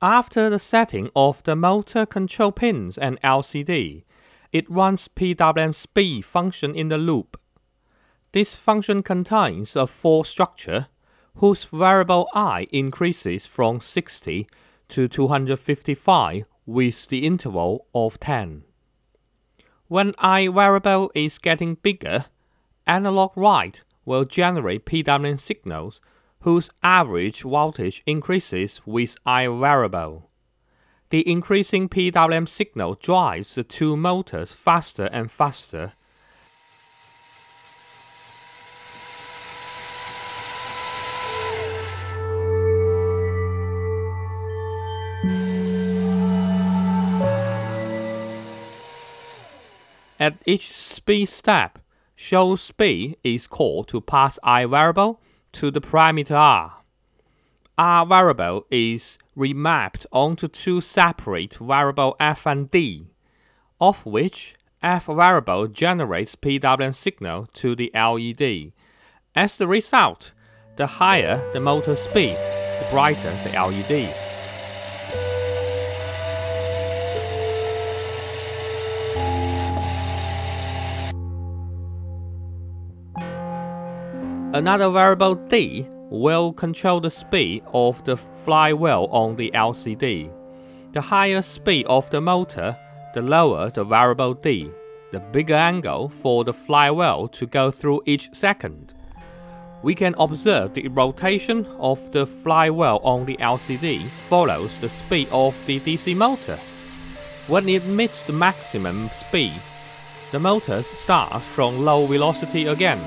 After the setting of the motor control pins and LCD, it runs PWM speed function in the loop. This function contains a for structure whose variable i increases from 60 to 255 with the interval of 10. When i variable is getting bigger, analog write will generate PWM signals whose average voltage increases with i variable. The increasing PWM signal drives the two motors faster and faster At each speed step, show speed is called to pass I variable to the parameter R. R variable is remapped onto two separate variable f and d, of which f variable generates PWM signal to the LED. As the result, the higher the motor speed, the brighter the LED. Another variable D will control the speed of the flywheel on the LCD. The higher speed of the motor, the lower the variable D, the bigger angle for the flywheel to go through each second. We can observe the rotation of the flywheel on the LCD follows the speed of the DC motor. When it meets the maximum speed, the motors start from low velocity again